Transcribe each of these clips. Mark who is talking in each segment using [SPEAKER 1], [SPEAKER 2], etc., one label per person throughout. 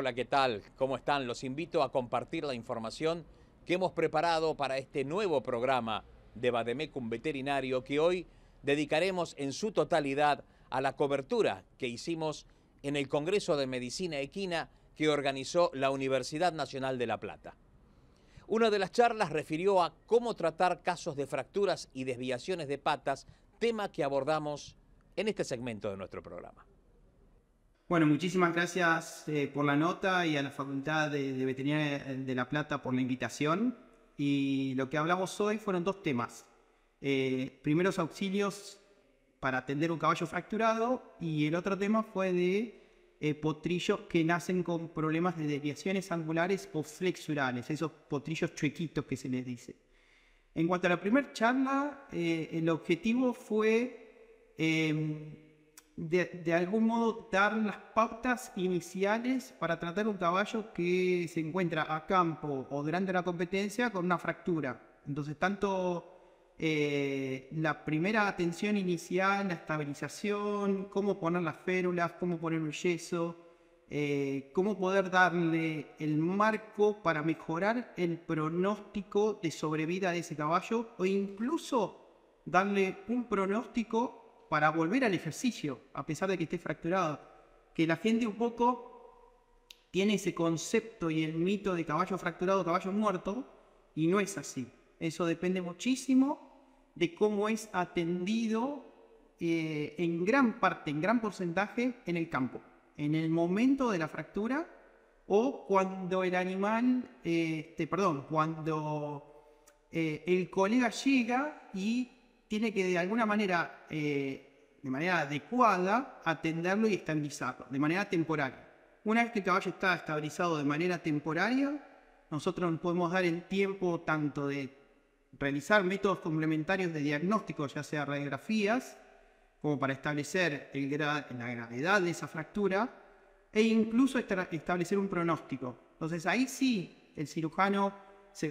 [SPEAKER 1] Hola, ¿qué tal? ¿Cómo están? Los invito a compartir la información que hemos preparado para este nuevo programa de Bademecum Veterinario que hoy dedicaremos en su totalidad a la cobertura que hicimos en el Congreso de Medicina Equina que organizó la Universidad Nacional de La Plata. Una de las charlas refirió a cómo tratar casos de fracturas y desviaciones de patas, tema que abordamos en este segmento de nuestro programa.
[SPEAKER 2] Bueno, muchísimas gracias eh, por la nota y a la Facultad de, Veterinaria de La Plata por la invitación. Y lo que hablamos hoy fueron dos temas. Eh, primeros auxilios para atender un caballo fracturado y el otro tema fue de eh, potrillos que nacen con problemas de desviaciones angulares o flexurales, esos potrillos chuequitos que se les dice. En cuanto a la primera charla, el objetivo fue de, algún modo dar las pautas iniciales para tratar un caballo que se encuentra a campo o durante la competencia con una fractura. Entonces, tanto eh, la primera atención inicial, la estabilización, cómo poner las férulas, cómo poner un yeso, eh, cómo poder darle el marco para mejorar el pronóstico de sobrevida de ese caballo o incluso darle un pronóstico para volver al ejercicio, a pesar de que esté fracturado. Que la gente un poco tiene ese concepto y el mito de caballo fracturado, caballo muerto, y no es así. Eso depende muchísimo de cómo es atendido eh, en gran parte, en gran porcentaje, en el campo. En el momento de la fractura o cuando el animal, este, perdón, cuando eh, el colega llega y tiene que de alguna manera, eh, de manera adecuada, atenderlo y estabilizarlo, de manera temporaria. Una vez que el caballo está estabilizado de manera temporaria, nosotros nos podemos dar el tiempo tanto de realizar métodos complementarios de diagnóstico, ya sea radiografías, como para establecer el la gravedad de esa fractura, e incluso establecer un pronóstico. Entonces ahí sí el cirujano,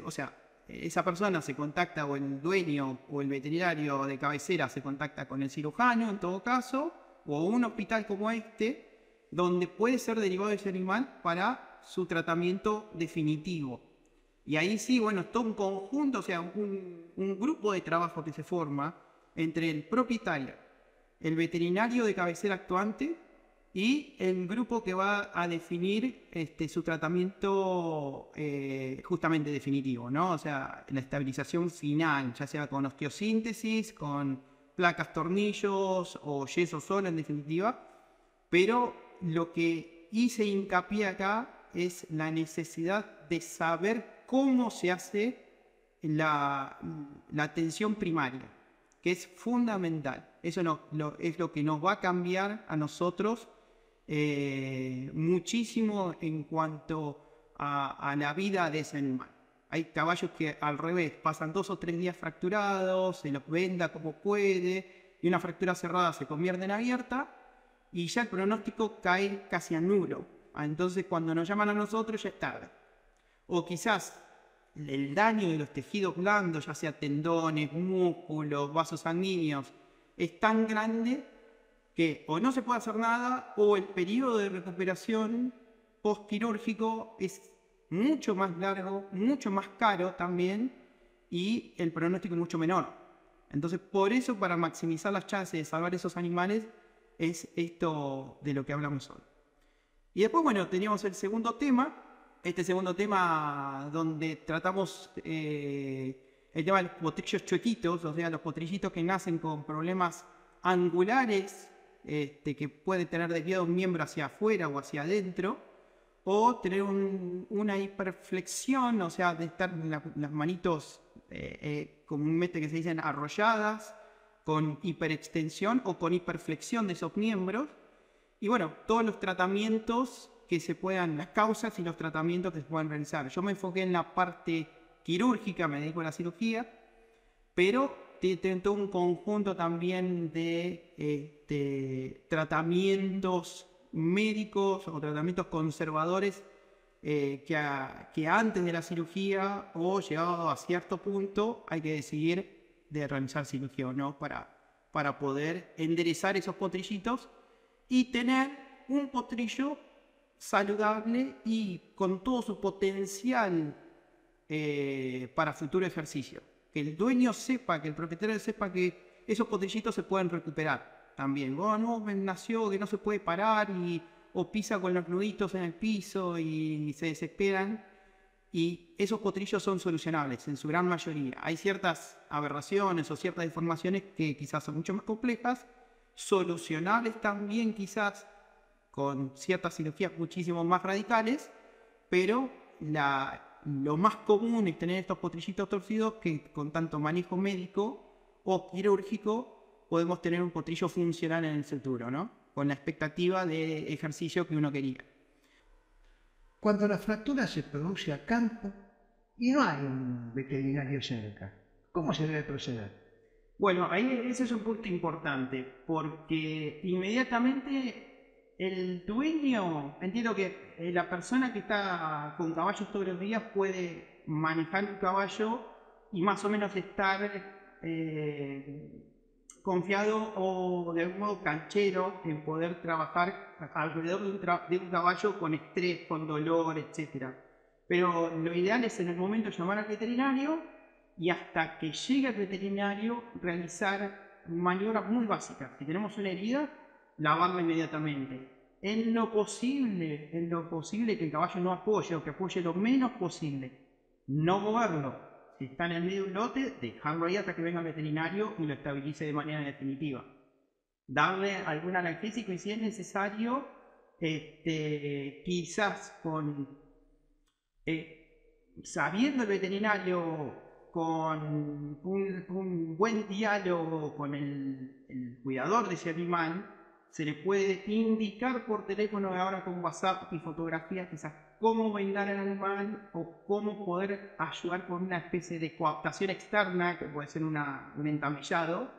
[SPEAKER 2] o sea, esa persona se contacta o el dueño o el veterinario de cabecera se contacta con el cirujano en todo caso, o un hospital como este, donde puede ser derivado ese animal para su tratamiento definitivo. Y ahí sí, bueno, es todo un conjunto, o sea, un, un grupo de trabajo que se forma entre el propietario, el veterinario de cabecera actuante y el grupo que va a definir este, su tratamiento eh, justamente definitivo, ¿no? O sea, la estabilización final, ya sea con osteosíntesis, con placas, tornillos o yeso solo en definitiva, pero lo que hice hincapié acá es la necesidad de saber cómo se hace la, la atención primaria, que es fundamental. Eso no, es lo que nos va a cambiar a nosotros eh, muchísimo en cuanto a, la vida de ese animal. Hay caballos que al revés pasan dos o tres días fracturados, se los venda como puede, y una fractura cerrada se convierte en abierta, y ya el pronóstico cae casi a nulo. Ah, entonces cuando nos llaman a nosotros ya es tarde. O quizás el daño de los tejidos blandos, ya sea tendones, músculos, vasos sanguíneos, es tan grande que o no se puede hacer nada o el periodo de recuperación postquirúrgico es mucho más largo, mucho más caro también y el pronóstico es mucho menor. Entonces, por eso, para maximizar las chances de salvar esos animales, es esto de lo que hablamos hoy. Y después, bueno, teníamos el segundo tema, este segundo tema donde tratamos eh, el tema de los potrillos chuequitos, o sea, los potrillitos que nacen con problemas angulares este, que puede tener desviado un miembro hacia afuera o hacia adentro, o tener una hiperflexión, o sea, de estar las manitos eh, eh, comúnmente que se dicen arrolladas, con hiperextensión o con hiperflexión de esos miembros. Y bueno, todos los tratamientos que se puedan, las causas y los tratamientos que se puedan realizar. Yo me enfoqué en la parte quirúrgica, me dedico a la cirugía, pero tiene todo un conjunto también de este, tratamientos médicos o tratamientos conservadores eh, que, antes de la cirugía o llegado a cierto punto hay que decidir de realizar cirugía o no para, para poder enderezar esos potrillitos y tener un potrillo saludable y con todo su potencial eh, para futuro ejercicio. Que el dueño sepa, que el propietario sepa que esos potrillitos se pueden recuperar también. Oh, no, nació que no se puede parar y o pisa con los nuditos en el piso y, se desesperan. Y esos potrillos son solucionables en su gran mayoría. Hay ciertas aberraciones o ciertas deformaciones que quizás son mucho más complejas, solucionables también quizás con ciertas cirugías muchísimo más radicales, pero la, lo más común es tener estos potrillitos torcidos que con tanto manejo médico o quirúrgico podemos tener un potrillo funcional en el futuro, ¿no? Con la expectativa de ejercicio que uno quería.
[SPEAKER 3] Cuando la fractura se produce a campo y no hay un veterinario cerca, ¿cómo se debe proceder?
[SPEAKER 2] Bueno, ahí ese es un punto importante, porque inmediatamente el dueño, entiendo que eh, la persona que está con caballos todos los días puede manejar un caballo y más o menos estar eh, confiado o de algún modo canchero en poder trabajar alrededor de un, caballo con estrés, con dolor, etc. Pero lo ideal es en el momento llamar al veterinario y hasta que llegue el veterinario realizar maniobras muy básicas. Si tenemos una herida, lavarla inmediatamente. En lo posible, en lo posible que el caballo no apoye o que apoye lo menos posible. No moverlo, si está en el medio de un lote, dejarlo ahí hasta que venga el veterinario y lo estabilice de manera definitiva. Darle algún analgésico y si es necesario, este, quizás con eh, sabiendo el veterinario con un, buen diálogo con el, el, cuidador de ese animal, se le puede indicar por teléfono ahora con WhatsApp y fotografías quizás cómo vendar el animal o cómo poder ayudar con una especie de coaptación externa, que puede ser un entamillado,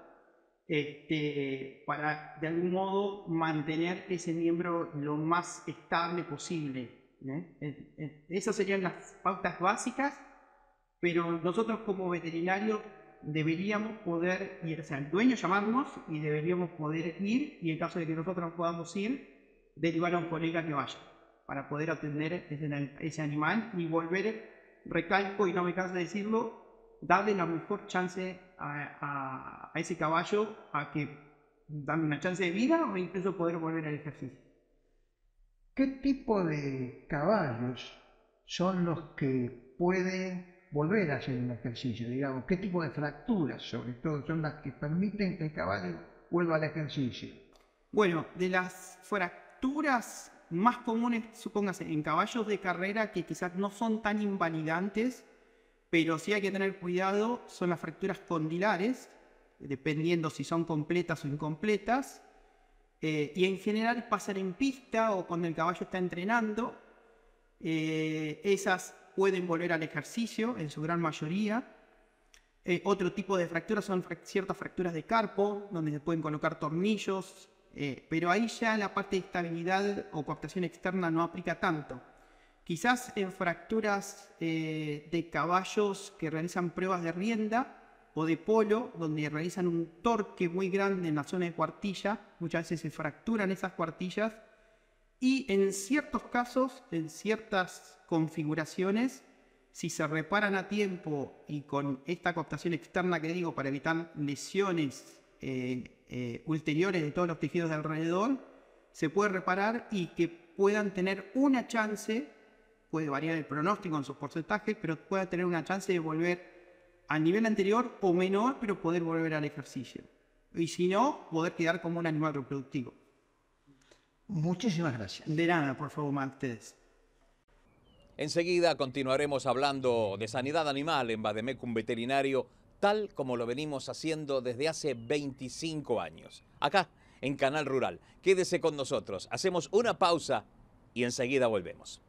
[SPEAKER 2] este, para de algún modo mantener ese miembro lo más estable posible. ¿eh? Esas serían las pautas básicas, pero nosotros como veterinarios deberíamos poder ir, o sea, el dueño llamarnos y deberíamos poder ir, y en caso de que nosotros no podamos ir, derivar a un colega que vaya para poder atender ese, animal y volver, recalco y no me canso de decirlo, darle la mejor chance a, ese caballo a que darle una chance de vida o incluso poder volver al ejercicio.
[SPEAKER 3] ¿Qué tipo de caballos son los que pueden volver a hacer un ejercicio? Digamos, ¿qué tipo de fracturas sobre todo son las que permiten que el caballo vuelva al ejercicio?
[SPEAKER 2] Bueno, de las fracturas más comunes, supóngase, en caballos de carrera que quizás no son tan invalidantes, pero sí hay que tener cuidado, son las fracturas condilares, dependiendo si son completas o incompletas, eh, y en general pasan en pista o cuando el caballo está entrenando, eh, esas pueden volver al ejercicio en su gran mayoría. Eh, otro tipo de fracturas son ciertas fracturas de carpo, donde se pueden colocar tornillos eh, pero ahí ya la parte de estabilidad o cooptación externa no aplica tanto. Quizás en fracturas eh, de caballos que realizan pruebas de rienda o de polo, donde realizan un torque muy grande en la zona de cuartilla, muchas veces se fracturan esas cuartillas y en ciertos casos, en ciertas configuraciones, si se reparan a tiempo y con esta cooptación externa que digo para evitar lesiones eh, eh, ulteriores de todos los tejidos de alrededor, se puede reparar y que puedan tener una chance, puede variar el pronóstico en sus porcentajes, pero pueda tener una chance de volver al nivel anterior o menor, pero poder volver al ejercicio. Y si no, poder quedar como un animal reproductivo.
[SPEAKER 3] Muchísimas gracias.
[SPEAKER 2] De nada, por favor, más ustedes.
[SPEAKER 1] Enseguida continuaremos hablando de sanidad animal en Bademecum Veterinario tal como lo venimos haciendo desde hace 25 años. Acá, en Canal Rural. Quédese con nosotros. Hacemos una pausa y enseguida volvemos.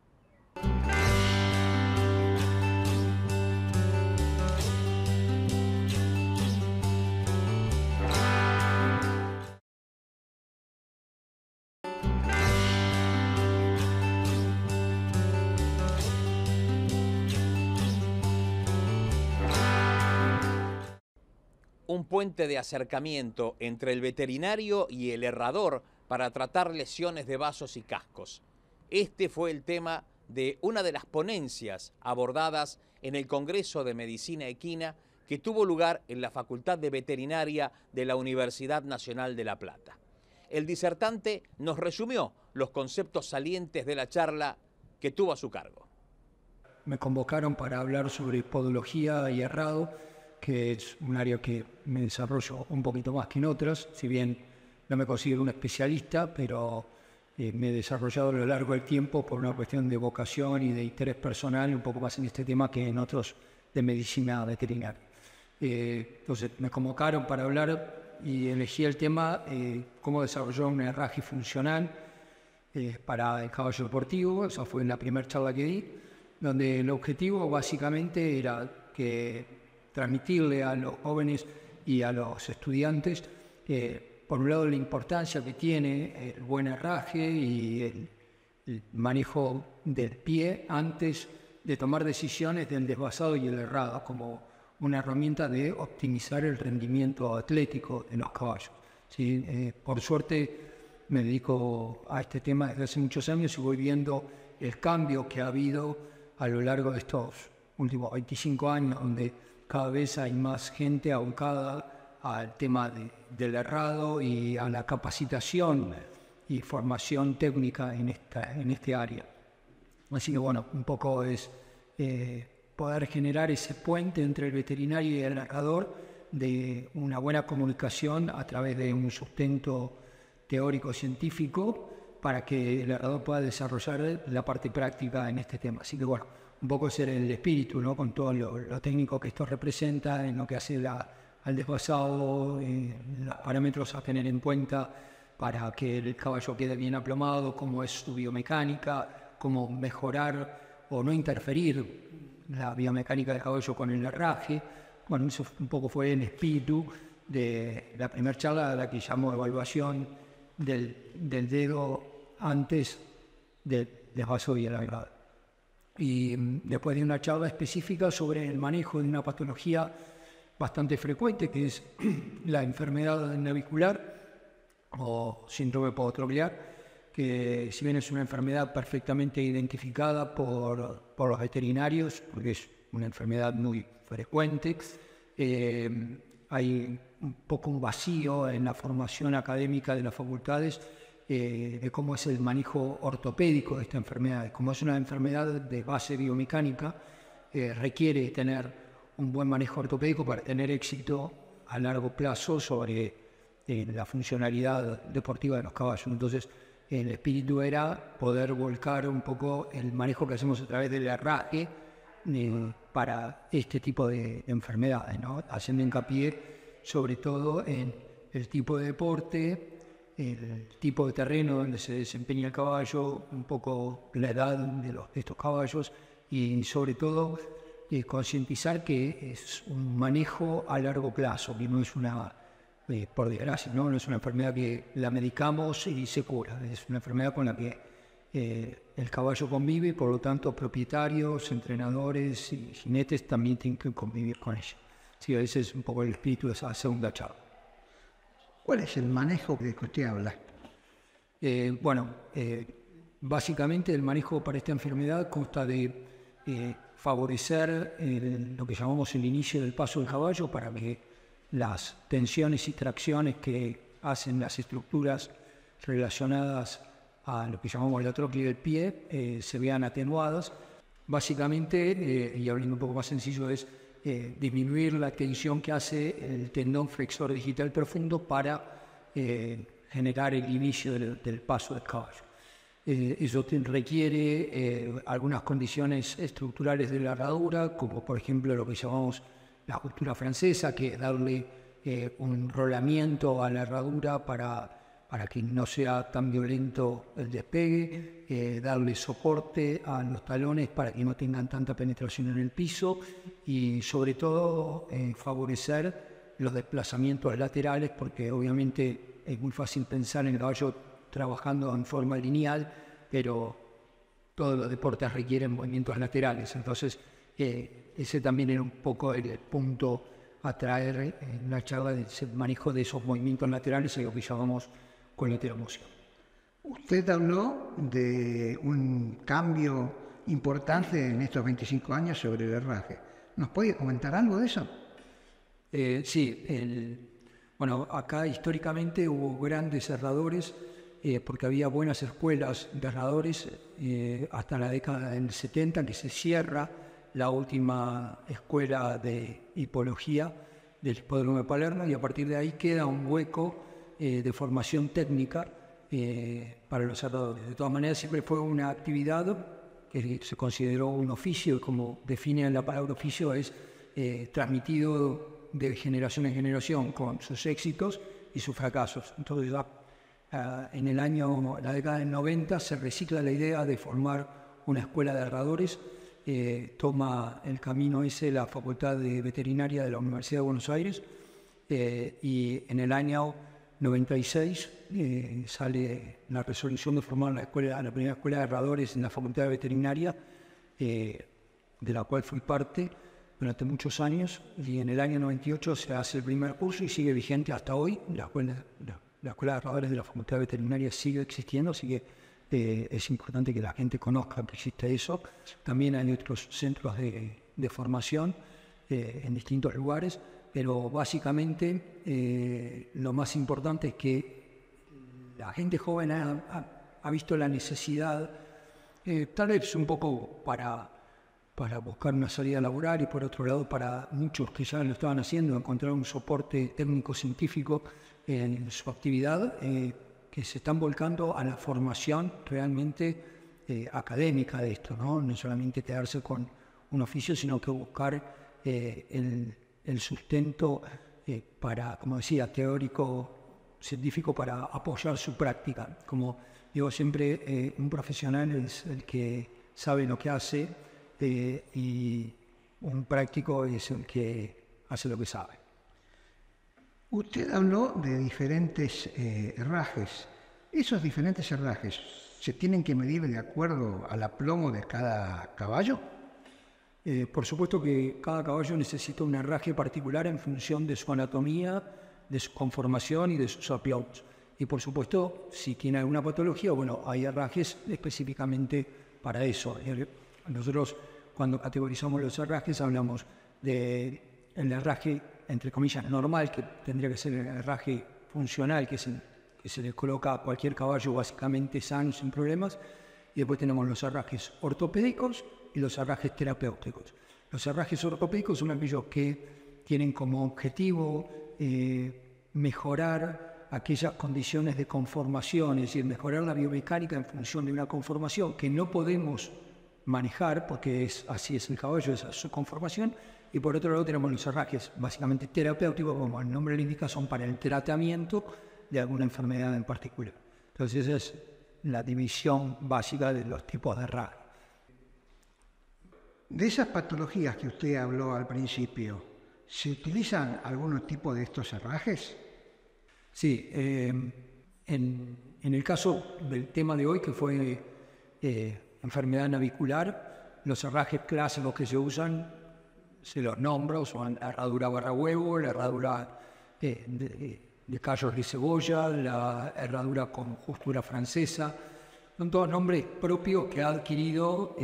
[SPEAKER 1] De acercamiento entre el veterinario y el herrador para tratar lesiones de vasos y cascos. Este fue el tema de una de las ponencias abordadas en el Congreso de Medicina Equina que tuvo lugar en la Facultad de Veterinaria de la Universidad Nacional de La Plata. El disertante nos resumió los conceptos salientes de la charla que tuvo a su cargo.
[SPEAKER 4] Me convocaron para hablar sobre podología y errado, que es un área que me desarrollo un poquito más que en otras, si bien no me considero un especialista, pero eh, me he desarrollado a lo largo del tiempo por una cuestión de vocación y de interés personal, un poco más en este tema que en otros de medicina veterinaria. Eh, entonces me convocaron para hablar y elegí el tema eh, cómo desarrollar un herraje funcional para el caballo deportivo, esa fue la primera charla que di, donde el objetivo básicamente era que transmitirle a los jóvenes y a los estudiantes por un lado la importancia que tiene el buen herraje y el, manejo del pie antes de tomar decisiones del desvasado y el errado como una herramienta de optimizar el rendimiento atlético de los caballos. ¿sí? Eh, por suerte me dedico a este tema desde hace muchos años y voy viendo el cambio que ha habido a lo largo de estos últimos 25 años, donde cada vez hay más gente abocada al tema del errado y a la capacitación y formación técnica en, esta, en este área. Así que bueno, un poco es eh, poder generar ese puente entre el veterinario y el narrador de una buena comunicación a través de un sustento teórico científico para que el narrador pueda desarrollar la parte práctica en este tema. Así que bueno, un poco ser el espíritu, ¿no? con todo lo, lo técnico que esto representa en lo que hace la, al desfasado, eh, los parámetros a tener en cuenta para que el caballo quede bien aplomado, cómo es su biomecánica, cómo mejorar o no interferir la biomecánica del caballo con el herraje. Bueno, eso un poco fue el espíritu de la primera charla, la que llamó evaluación del, del dedo antes del desvaso y el agrado. Y mm, después de una charla específica sobre el manejo de una patología bastante frecuente, que es la enfermedad navicular o síndrome podotropiar, que si bien es una enfermedad perfectamente identificada por, por los veterinarios, porque es una enfermedad muy frecuente, eh, hay un poco un vacío en la formación académica de las facultades eh, de cómo es el manejo ortopédico de esta enfermedad. Como es una enfermedad de base biomecánica, eh, requiere tener un buen manejo ortopédico para tener éxito a largo plazo sobre eh, la funcionalidad deportiva de los caballos. Entonces, el espíritu era poder volcar un poco el manejo que hacemos a través del arraje eh, para este tipo de enfermedades, haciendo hincapié sobre todo en el tipo de deporte, el tipo de terreno donde se desempeña el caballo, un poco la edad de, los, de estos caballos y sobre todo concientizar que es un manejo a largo plazo, que no es una, eh, por desgracia, ¿no? es una enfermedad que la medicamos y se cura, es una enfermedad con la que eh, el caballo convive y por lo tanto propietarios, entrenadores y jinetes también tienen que convivir con ella. Sí, ese es un poco el espíritu de esa segunda charla.
[SPEAKER 3] ¿Cuál es el manejo de que usted habla?
[SPEAKER 4] Eh, bueno, básicamente el manejo para esta enfermedad consta de favorecer lo que llamamos el inicio del paso del caballo para que las tensiones y tracciones que hacen las estructuras relacionadas a lo que llamamos la atropia del pie eh, se vean atenuadas. Básicamente, eh, y hablando un poco más sencillo, es eh, disminuir la tensión que hace el tendón flexor digital profundo para generar el inicio del paso del caballo. Eh, eso requiere eh, algunas condiciones estructurales de la herradura, como por ejemplo lo que llamamos la cultura francesa, que es darle eh, un rolamiento a la herradura para, para que no sea tan violento el despegue, darle soporte a los talones para que no tengan tanta penetración en el piso y sobre todo favorecer los desplazamientos laterales, porque obviamente es muy fácil pensar en el caballo trabajando en forma lineal, pero todos los deportes requieren movimientos laterales. Entonces, eh, ese también era un poco el, punto a traer en la charla del manejo de esos movimientos laterales, lo que llamamos con la moción.
[SPEAKER 3] Usted habló de un cambio importante en estos 25 años sobre el herraje. ¿Nos puede comentar algo de eso?
[SPEAKER 4] Eh, sí, el, bueno, acá históricamente hubo grandes herradores eh, porque había buenas escuelas de herradores eh, hasta la década del 70 que se cierra la última escuela de hipología del Hipódromo de Palermo y a partir de ahí queda un hueco de formación técnica para los herradores. De todas maneras, siempre fue una actividad que se consideró un oficio, como define la palabra oficio, es eh, transmitido de generación en generación con sus éxitos y sus fracasos. Entonces, ah, en el año, la década del 90, se recicla la idea de formar una escuela de herradores. Eh, toma el camino ese la Facultad de Veterinaria de la Universidad de Buenos Aires eh, y en el año 96 eh, sale la resolución de formar la, escuela, la primera escuela de herradores en la Facultad de Veterinaria, eh, de la cual fui parte durante muchos años, y en el año 98 se hace el primer curso y sigue vigente hasta hoy. La escuela, la, escuela de herradores de la Facultad de Veterinaria sigue existiendo, así que eh, es importante que la gente conozca que existe eso. También hay otros centros de, de formación en distintos lugares pero básicamente eh, lo más importante es que la gente joven ha, visto la necesidad, eh, tal vez un poco para, para buscar una salida laboral y por otro lado para muchos que ya lo estaban haciendo, encontrar un soporte técnico-científico en su actividad, eh, que se están volcando a la formación realmente académica de esto, ¿no? no solamente quedarse con un oficio, sino que buscar el el sustento eh, para, como decía, teórico, científico para apoyar su práctica. Como digo siempre, eh, un profesional es el que sabe lo que hace eh, y un práctico es el que hace lo que sabe.
[SPEAKER 3] Usted habló de diferentes herrajes. ¿Esos diferentes herrajes se tienen que medir de acuerdo al aplomo de cada caballo?
[SPEAKER 4] Eh, por supuesto que cada caballo necesita un herraje particular en función de su anatomía, de su conformación y de sus aplausos. Y por supuesto, si tiene alguna patología, bueno, hay herrajes específicamente para eso. Nosotros cuando categorizamos los herrajes hablamos el herraje, entre comillas, normal, que tendría que ser el herraje funcional, que, que se le coloca a cualquier caballo básicamente sano, sin problemas. Y después tenemos los herrajes ortopédicos, y los herrajes terapéuticos. Los herrajes ortopédicos son aquellos que tienen como objetivo eh, mejorar aquellas condiciones de conformación, es decir, mejorar la biomecánica en función de una conformación que no podemos manejar, porque es, así es el caballo, esa es su conformación, y por otro lado tenemos los herrajes básicamente terapéuticos, como el nombre le indica, son para el tratamiento de alguna enfermedad en particular. Entonces esa es la división básica de los tipos de herrajes.
[SPEAKER 3] De esas patologías que usted habló al principio, ¿se utilizan algunos tipos de estos herrajes?
[SPEAKER 4] Sí, eh, en, el caso del tema de hoy, que fue eh, enfermedad navicular, los herrajes clásicos que se usan, se los nombro, son la herradura barra huevo, la herradura eh, de, de callos de cebolla, la herradura con justura francesa, son todos nombres propios que ha adquirido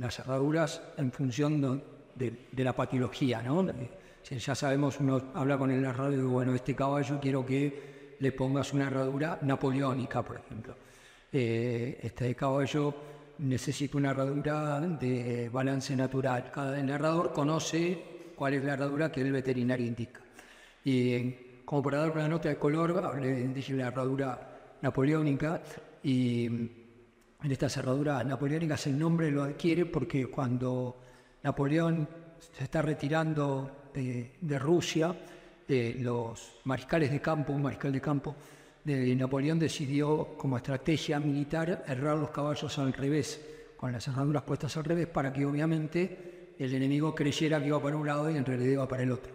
[SPEAKER 4] las cerraduras en función de, la patología, ¿no? Si ya sabemos, uno habla con el herrador y dice, bueno, este caballo quiero que le pongas una herradura napoleónica, por ejemplo. Eh, este caballo necesita una herradura de balance natural. Cada herrador conoce cuál es la herradura que el veterinario indica. Y como para dar una nota de color, le dije la herradura napoleónica y en esta cerradura napoleónica el nombre lo adquiere porque cuando Napoleón se está retirando de, Rusia, los mariscales de campo, un mariscal de campo de Napoleón decidió como estrategia militar errar los caballos al revés, con las cerraduras puestas al revés, para que obviamente el enemigo creyera que iba para un lado y en realidad iba para el otro.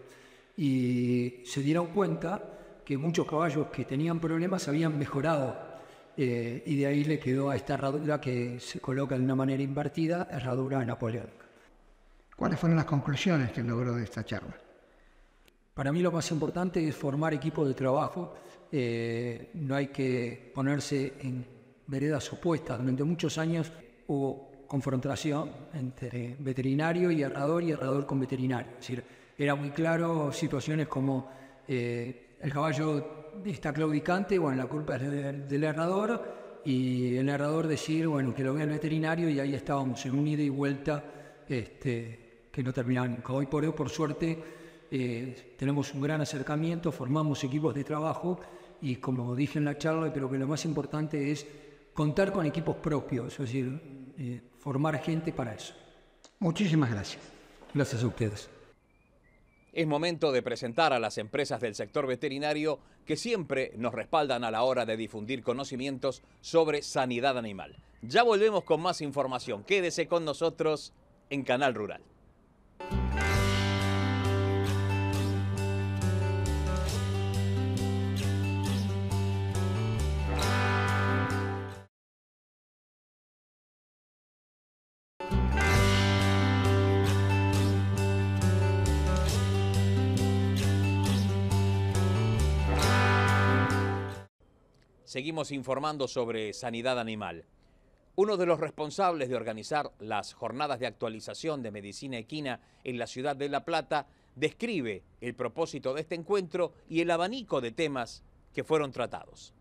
[SPEAKER 4] Y se dieron cuenta que muchos caballos que tenían problemas habían mejorado eh, y de ahí le quedó a esta herradura que se coloca de una manera invertida, herradura napoleónica.
[SPEAKER 3] ¿Cuáles fueron las conclusiones que logró de esta charla?
[SPEAKER 4] Para mí lo más importante es formar equipo de trabajo. Eh, no hay que ponerse en veredas opuestas. Durante muchos años hubo confrontación entre veterinario y herrador y herrador con veterinario. Es decir, era muy claro situaciones como eh, el caballo está claudicante, bueno, la culpa es del, del herrador y el narrador decir, bueno, que lo vea el veterinario y ahí estábamos en un ida y vuelta este, que no terminaban Hoy por hoy, por suerte, eh, tenemos un gran acercamiento, formamos equipos de trabajo y como dije en la charla, creo que lo más importante es contar con equipos propios, es decir, eh, formar gente para eso.
[SPEAKER 3] Muchísimas gracias.
[SPEAKER 4] Gracias a ustedes.
[SPEAKER 1] Es momento de presentar a las empresas del sector veterinario que siempre nos respaldan a la hora de difundir conocimientos sobre sanidad animal. Ya volvemos con más información. Quédese con nosotros en Canal Rural. Seguimos informando sobre sanidad animal. Uno de los responsables de organizar las jornadas de actualización de medicina equina en la ciudad de La Plata describe el propósito de este encuentro y el abanico de temas que fueron tratados.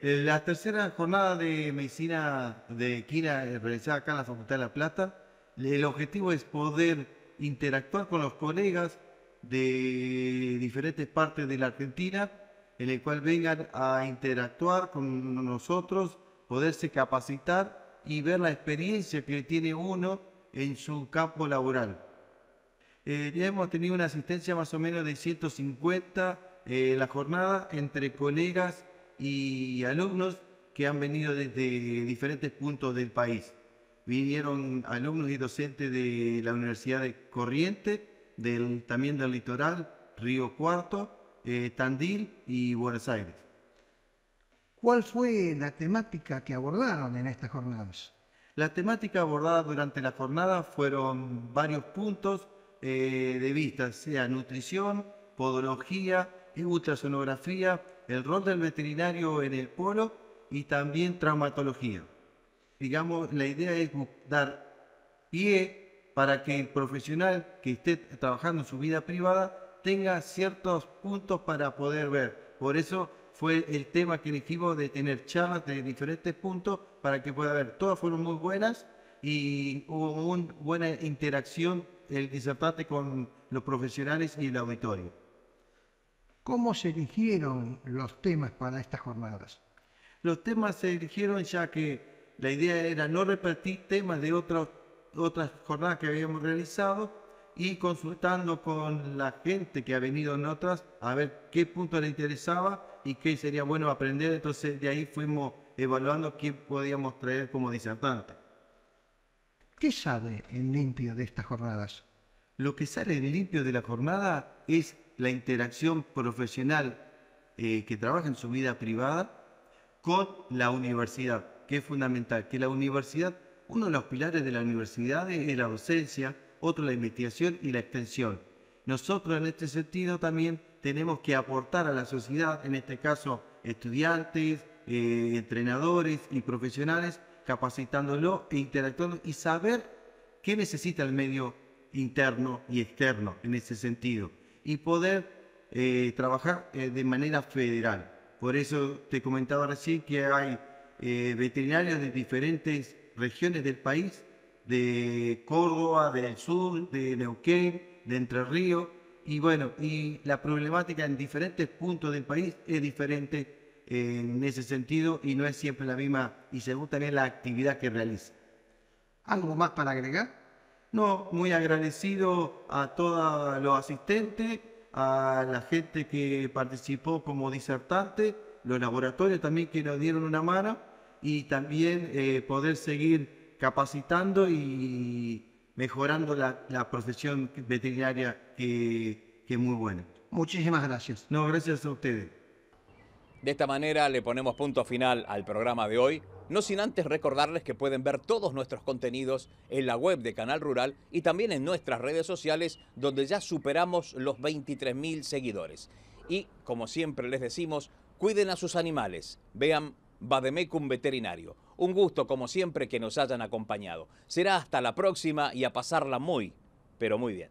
[SPEAKER 5] La tercera jornada de medicina de equina eh, realizada acá en la Facultad de La Plata, el objetivo es poder interactuar con los colegas de diferentes partes de la Argentina en el cual vengan a interactuar con nosotros, poderse capacitar y ver la experiencia que tiene uno en su campo laboral. Eh, ya hemos tenido una asistencia más o menos de 150 eh, la jornada entre colegas y alumnos que han venido desde diferentes puntos del país. Vinieron alumnos y docentes de la Universidad de Corrientes, del, también del litoral, Río Cuarto, eh, Tandil y Buenos Aires.
[SPEAKER 3] ¿Cuál fue la temática que abordaron en estas jornadas?
[SPEAKER 5] La temática abordada durante la jornada fueron varios puntos eh, de vista, sea nutrición, podología, ultrasonografía, el rol del veterinario en el polo y también traumatología. Digamos, la idea es dar pie para que el profesional que esté trabajando en su vida privada tenga ciertos puntos para poder ver. Por eso fue el tema que elegimos de tener charlas de diferentes puntos para que pueda ver. Todas fueron muy buenas y hubo una buena interacción el disertante con los profesionales y el auditorio.
[SPEAKER 3] ¿Cómo se eligieron los temas para estas jornadas?
[SPEAKER 5] Los temas se eligieron ya que la idea era no repetir temas de otras otras jornadas que habíamos realizado, y consultando con la gente que ha venido en otras a ver qué punto le interesaba y qué sería bueno aprender. Entonces de ahí fuimos evaluando qué podíamos traer como disertante.
[SPEAKER 3] ¿Qué sale en limpio de estas jornadas?
[SPEAKER 5] Lo que sale en limpio de la jornada es la interacción profesional eh, que trabaja en su vida privada con la universidad, que es fundamental. Que la universidad, uno de los pilares de la universidad es la docencia, otro la investigación y la extensión. Nosotros en este sentido también tenemos que aportar a la sociedad, en este caso estudiantes, eh, entrenadores y profesionales, capacitándolo e interactuando y saber qué necesita el medio interno y externo en ese sentido y poder eh, trabajar eh, de manera federal. Por eso te comentaba recién que hay veterinarios de diferentes regiones del país de Córdoba, del sur, de Neuquén, de Entre Ríos, y bueno, y la problemática en diferentes puntos del país es diferente en ese sentido y no es siempre la misma, y según también la actividad que realiza.
[SPEAKER 3] ¿Algo más para agregar?
[SPEAKER 5] No, muy agradecido a todos los asistentes, a la gente que participó como disertante, los laboratorios también que nos dieron una mano y también eh, poder seguir capacitando y mejorando la, profesión veterinaria que, que es muy buena.
[SPEAKER 3] Muchísimas gracias.
[SPEAKER 5] No, gracias a ustedes.
[SPEAKER 1] De esta manera le ponemos punto final al programa de hoy, no sin antes recordarles que pueden ver todos nuestros contenidos en la web de Canal Rural y también en nuestras redes sociales donde ya superamos los 23.000 seguidores. Y, como siempre les decimos, cuiden a sus animales, vean Bademecum Veterinario. Un gusto, como siempre, que nos hayan acompañado. Será hasta la próxima y a pasarla muy, pero muy bien.